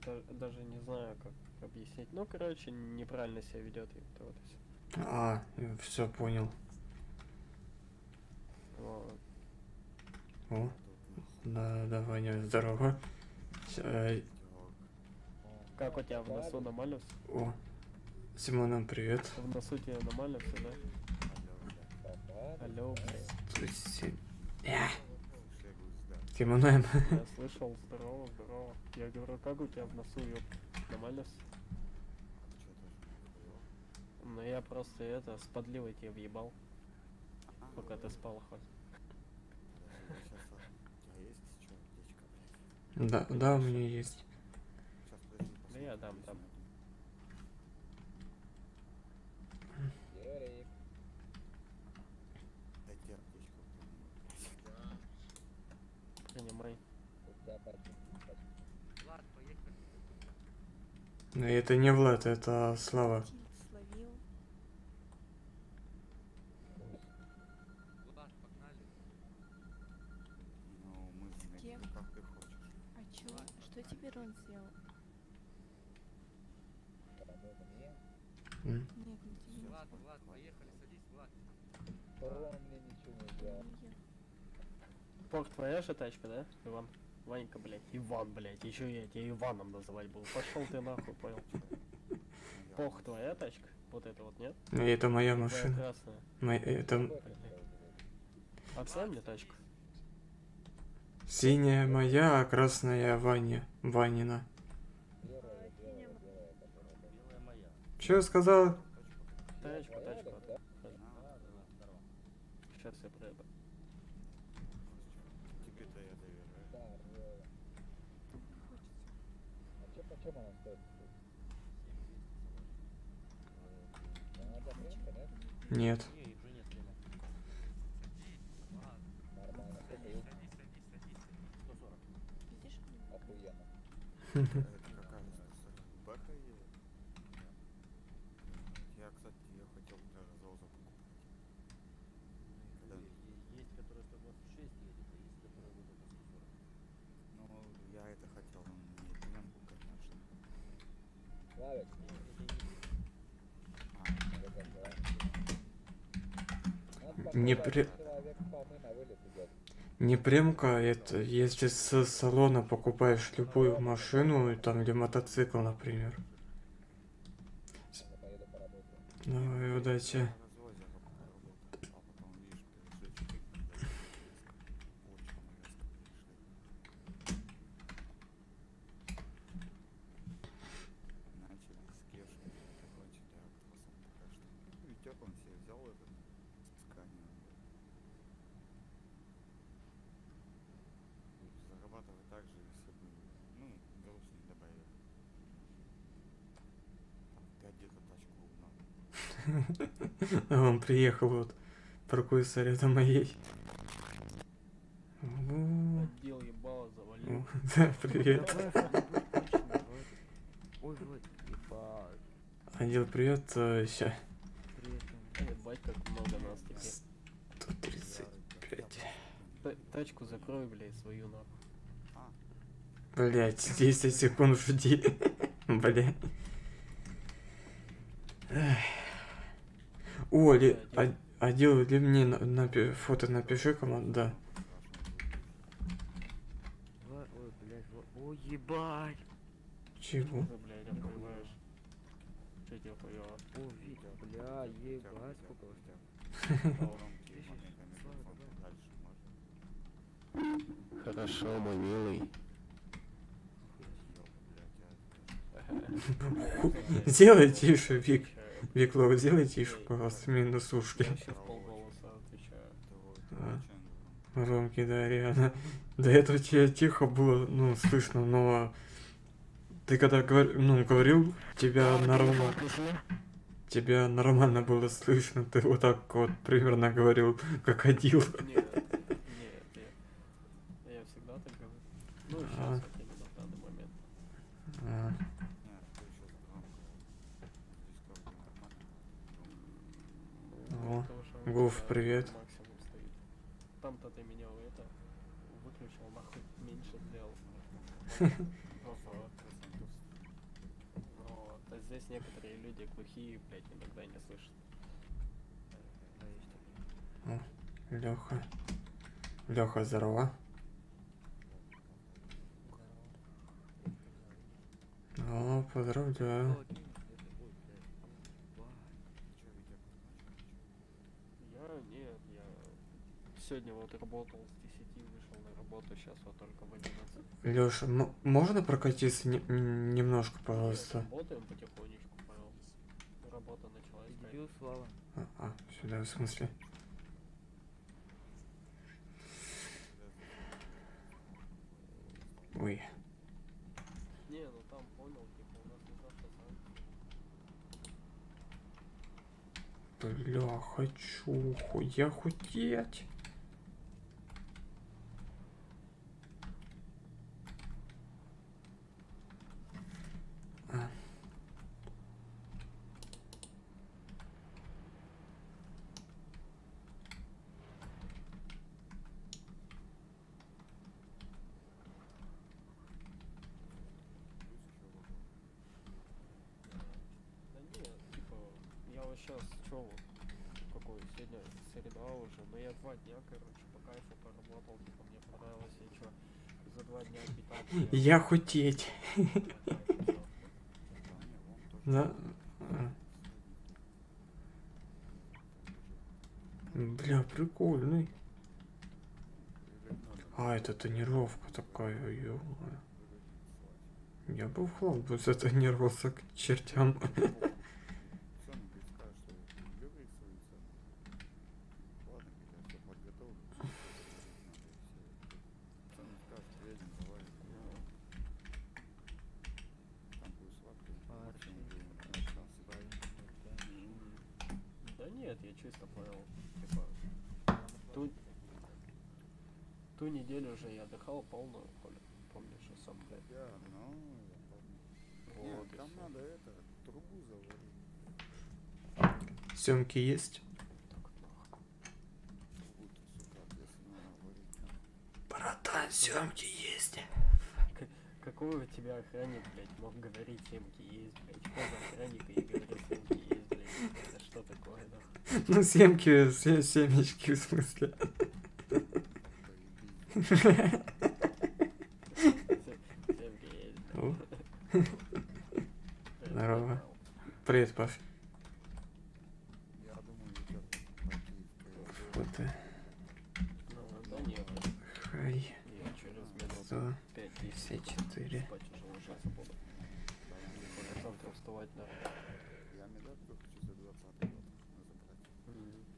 да- даже не знаю, как объяснить. Ну, короче, неправильно себя ведет, и вот и всё. А, все понял. О, да, да, Ваня, здорово. Э, Как у тебя в носу нормально всё? О, Симоном, привет. В носу тебе нормально все, да? Алло, блядь. Э, Симоном. Я слышал, здорово, здорово. Я говорю, как у тебя в носу, ёп? Нормально всё? Ну я просто это, с подливой тебе въебал, пока ты спал хоть. Да, да, у меня есть. Да я дам, дам. Принимай. Но это не Влад, это Слава. Словил. Ну, мы С кем? ну, как ты хочешь. А чё? Что теперь он сделал? М, Нет, не тебе. Влад, Влад, поехали, садись, Влад. Порт твоя же тачка, да, Иван? Ванька, блядь, Иван, блядь, еще я тебя Иваном называть буду. Пошел ты нахуй, понял? Пох, твоя тачка? Вот это вот, нет? ну, Это моя Твоя машина. красная. Это Отдай мне тачку. синяя моя, а красная Ваня. Ванина. Че сказал? Тачку, Нет. Видишь? *laughs* Не пре- Не премка, это если с салона покупаешь любую машину, там или мотоцикл, например. Давай, удачи. на развозе работал, а потом, видишь, перешли чуть-чуть, когда очень резко перешли. Начали с кешки, закончили Актросом пока что. Ну, Витек он себе взял этот сканер. Зарабатывать так же, если бы, ну, груз не добавили. Там, ты где-то тачку угнал. А он приехал вот, паркуется рядом моей. Отдел ебало завалил. *laughs* Да, привет. Ой, ебать. Ангел, привет. Сейчас. Ебать, как много нас теперь. 135. Та- Тачку закрой, блядь, свою нахуй. Блять, 10 секунд жди. *laughs* Бля. О, ли, а, одел ли мне на, напи- фото напиши команду, да. Ой, блядь, ой, ебать. Чего? О, Витя, бля, ебать, сколько у тебя? Хорошо, мой милый. Сделай тише, Вик. Вик, Лок, сделай тише, пожалуйста, минус ушки. Я щас полголоса отвечаю. А. Громкий, да, реально. До этого тебе тихо было, ну, слышно, но ты когда говор... ну, говорил, тебя нормально, тебя нормально было слышно, ты вот так вот примерно говорил, как одил. Нет, нет, нет. Я всегда так говорю. Ну, А. сейчас вот именно в данный момент. А, О, Гуф, привет. Там-то ты меня это выключил, нахуй меньше сделал. Вот. Вот. А здесь некоторые люди глухие, блядь, иногда не слышат. Леха. Леха, здорово. О, поздравляю. Я нет, я сегодня вот работал с 10, вышел на работу, сейчас вот только в 11. Леша, можно прокатиться не- немножко, пожалуйста? Работаем потихонечку, Павел. Работа началась. блядь. Слава. А, а, сюда, в смысле? Ой, Не, ну там понял, типа у нас не сам. бля, хочу хуя худеть. А. Да нет, типа, я вот сейчас, чё вот, какой, сегодня среда уже, но я два дня, короче, по кайфу поработал, типа, мне понравилось, я чё, за два дня питаться. Я худеть. Да? Бля, прикольный. А, это тренировка такая, ё Я бы в хлам бы затренировался к чертям. Цену ты скажешь, что любит свою цену. Ладно, когда все подготовлю. Цену скажешь, приедем, давай. Там будет сладкий. максимум время, шансы. Да нет, я чисто понял, типа, ту, ту неделю уже я отдыхал полную, поля- помнишь, и сам, блядь. Я, ну, Съемки есть? Братан, съемки есть. Какой у тебя охранник, блядь, мог говорить семки есть, блядь? Поза охранника и говорит семки есть, блядь. Это что такое, нахуй? Ну, семки, се- семечки, в смысле. Семки. Здорово. Привет, Паф. Я думаю, это пойти в КС. Вот ты. Ну, да нет, Хай. я через минут 100. 5-10 54. спать уже ложиться буду. Или завтра вставать на... Я медаль только часа 20 год забрать.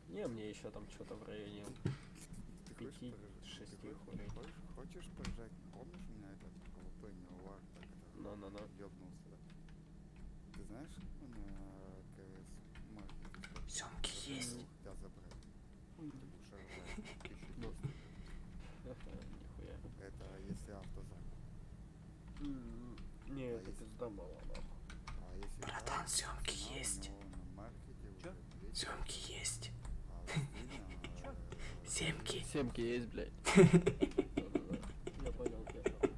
Не, мне еще там что-то в районе пяти, шести хочешь- хули. Хочешь, поржать? Помнишь меня этот Неовар, так Ну-ну-ну. ёбнулся, да? Ты знаешь, на КС маркете Съемки есть. Хотел забрать. Ты будешь ржать. Ну. 1200. Нихуя. Это если автозак. М, Не, Нахуй. Братан, съемки есть. него на маркете уже 200, Съемки есть. Семки. Семки есть, блядь. *laughs* Я понял, где там.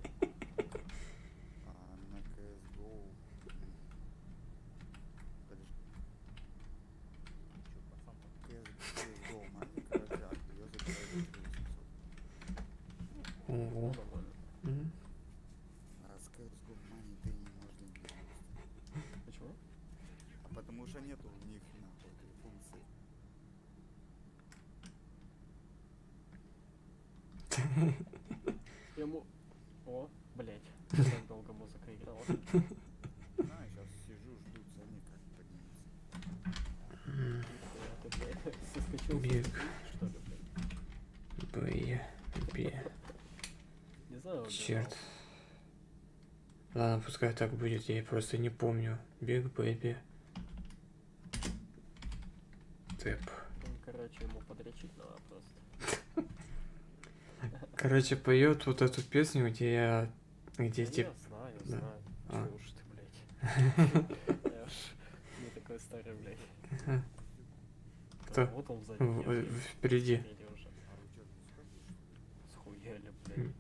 А на CSGO... м, Подожди. CS CSGO Money, короче, а её забирают за 800. Ого. Нормально. М. А с CSGO Money ты не можешь деньги вывести. Почему? А потому что нету у них нахуй этой функции. Ему... О, блядь. Как долго музыка играла. На, сейчас сижу, жду ценник, как поднимется. М. Нихуя ты, блядь, соскочил с Бег. ступеньки, что ли, блядь? Б. Б. Не знаю, выбирал. Черт. Ладно, пускай так будет, я просто не помню. Big Baby. Tape. Короче, ему подрочить надо просто. *laughs* Короче, поет вот эту песню, где я... Где Да типа... Я знаю, да. знаю. А. Уж ты, блядь. *laughs* Я уж не такой старый, блядь. Кто? Вот он сзади. Впереди. Впереди уже. А вы что, не скажете, Схуяли, блядь. М.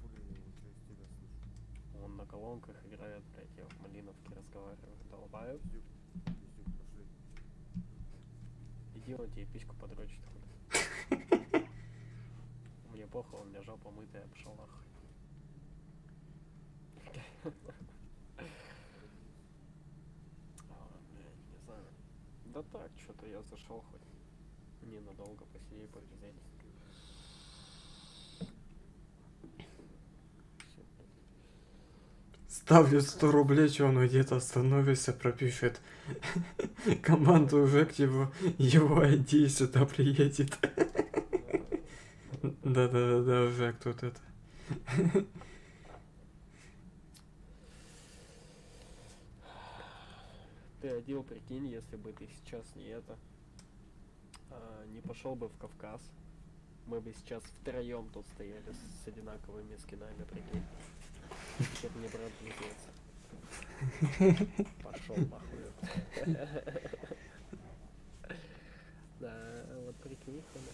хули я его через тебя слышу? Он на колонках играет, блядь, я в Малиновке разговариваю. Долбаю. Иди, он тебе письку подрочит, хули. *laughs* Мне похуй, он меня жопа мытая, пошел нахуй. *laughs* Да так, что-то я зашел хоть ненадолго посидеть, попиздеть. Всё, блядь. Ставлю 100 рублей, что он где-то остановится, пропишет. *laughs* Команда уже к его, его ID сюда приедет. *laughs* Да-да-да, уже кто-то это. Ты одел, прикинь, если бы ты сейчас не это, а, не пошел бы в Кавказ, мы бы сейчас втроем тут стояли с одинаковыми скинами, прикинь. Это не брат близнец. Пошел нахуй. Да, вот прикинь, хули.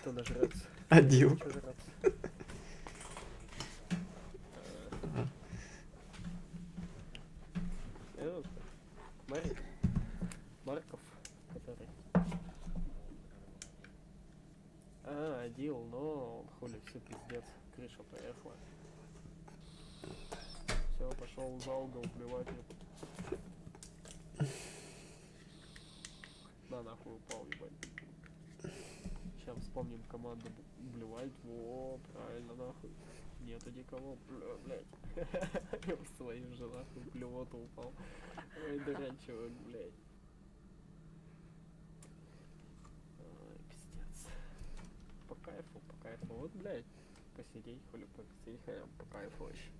Кто нажрется? Одел. Чё жраться? А. Этот, Марик. Марков, который. Адил, но хули, все пиздец. Крыша поехала. Все, пошел в зал, гол плевать. На нахуй упал, ебать. Сейчас вспомним команду блевать. Во, правильно, нахуй. Нету никого, бля, блядь. Я в свою же нахуй блевоту упал. Ой, дурачок, блядь. Ой, пиздец. По кайфу, по кайфу. Вот, блядь, посидеть, хули, посидеть, бы по кайфу вообще.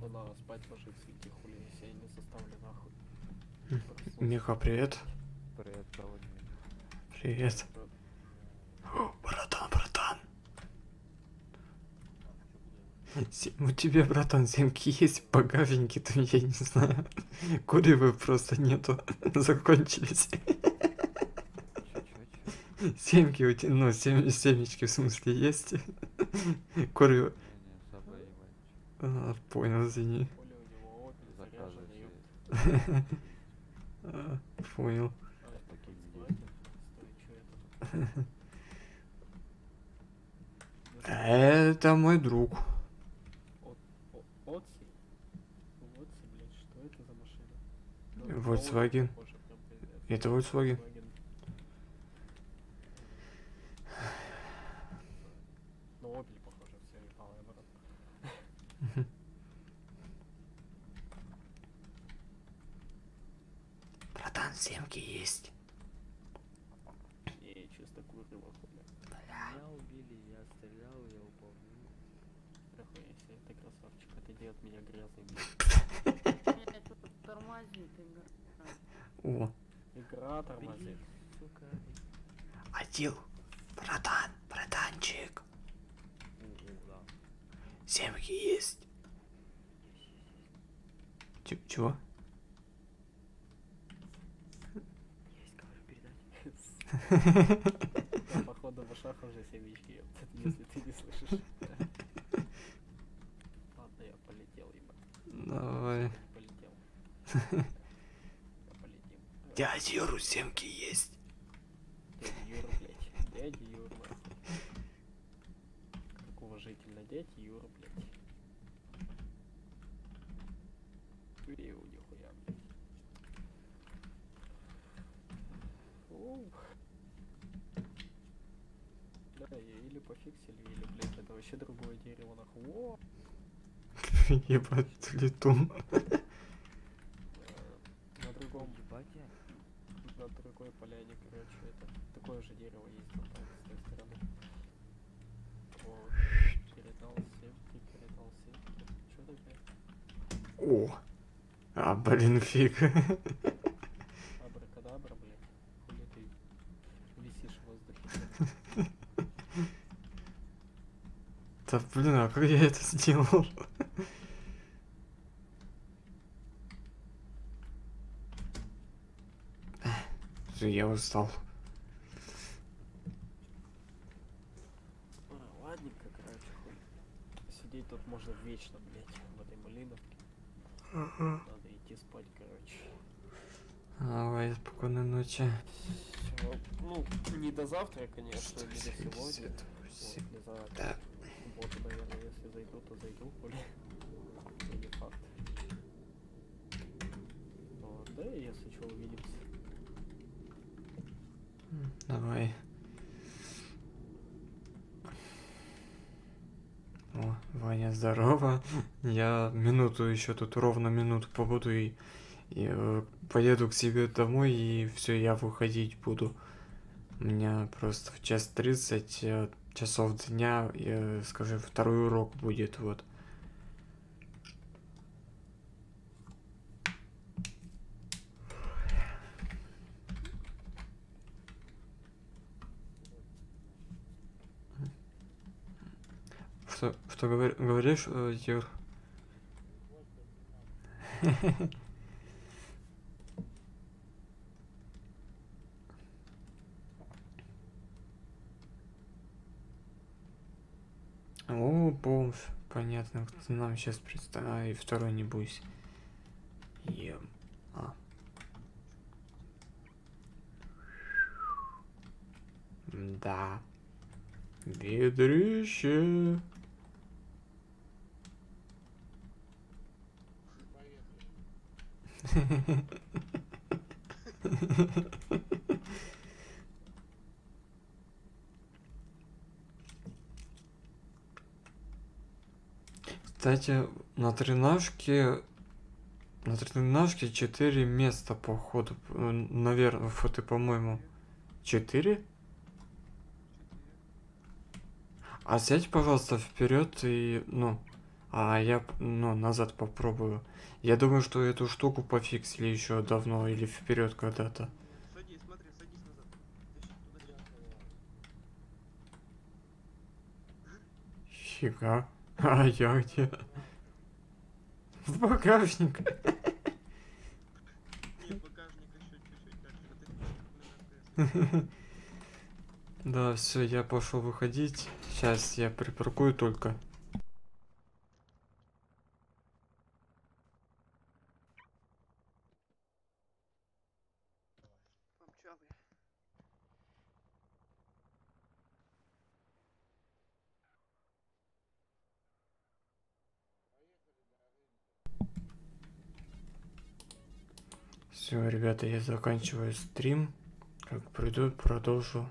Ну надо спать ложиться, идти хули, если я не заставлю нахуй. Проснуться. Миха, привет. Привет, проводник. Привет. О, братан, братан. У тебя, братан, семки есть багажнике, там, я не знаю. Куривы просто нету, *laughs* закончились. Семки у тебя, ну, сем- семечки в смысле есть? *laughs* Куривы. А, понял, извини. А, *laughs* понял. Это Volkswagen? Это? Это мой друг. О- Отси? Отси, блядь, что это за машина? Ну, на Volkswagen. Opel похоже, прям пиздец. Это Volkswagen. Volkswagen. Ну, Opel похоже, все, ебало, я брат. Братан, семки есть. Чисто. Меня убили, я стрелял, я упал. Охуеть себе, ты красавчик, меня блядь. Нет, *laughs* тут тормозит игра. О, Игра тормозит. Адил. Братан, братанчик. Семки есть. Ч- чего? Есть, говорю, передать. Да, Походу в ушах уже семечки, если ты не слышишь. Ладно, я полетел, ебать. Давай. Полетел. *laughs* Дядя Юру семки есть. Дядя Юра, блядь. Дядя Юра. нахуй. Как уважительно, дядя Юра, блядь. Тюрею, нихуя, блядь. Оу. Да, и- или пофиксили, или, блядь, это вообще другое дерево, нахуй. О! *laughs* Ебать, летун. Э, На другом Ебать на другой поляне, короче, это такое же дерево есть там, с той стороны. Вот. Передал семки, передал семки. Чё такое? О. А, блин, фиг. *laughs* Абракадабра, блядь. Хули ты висишь в воздухе. Да блин, а как я это сделал? Я устал. А, ладненько, короче, хуй. Сидеть тут можно вечно, блядь, в этой малиновке. Надо идти спать, короче. Давай, спокойной ночи. Всё, Ну, не до завтра, конечно, не до сегодня. Вот, не знаю, Да. В субботу, наверное, если зайду, то зайду, *laughs* хули. Не факт. Вот, да, и если что, увидимся. Давай. О, Ваня, здорово. Я минуту еще тут ровно минуту побуду и, и, э, поеду к себе домой и все, я выходить буду. У меня просто в час тридцать э, часов дня, э, скажи, второй урок будет, вот. Что, что говор- говоришь, э, Юр? *laughs* О, бомж. Понятно, кто нам сейчас представил. А, и второй не бойся. Ем. А. Да. Ведрище. *laughs* Кстати, на тренажке на тренажке 4 места походу. Наверное, фото, по-моему. 4? А сядь, пожалуйста, вперед и, ну, а я, ну, назад попробую. Я думаю, что эту штуку пофиксили еще давно или вперед когда-то. Фига. А я где? В багажник. *laughs* Да, все, я пошел выходить. Сейчас я припаркую только. Ребята, я заканчиваю стрим. Как приду, продолжу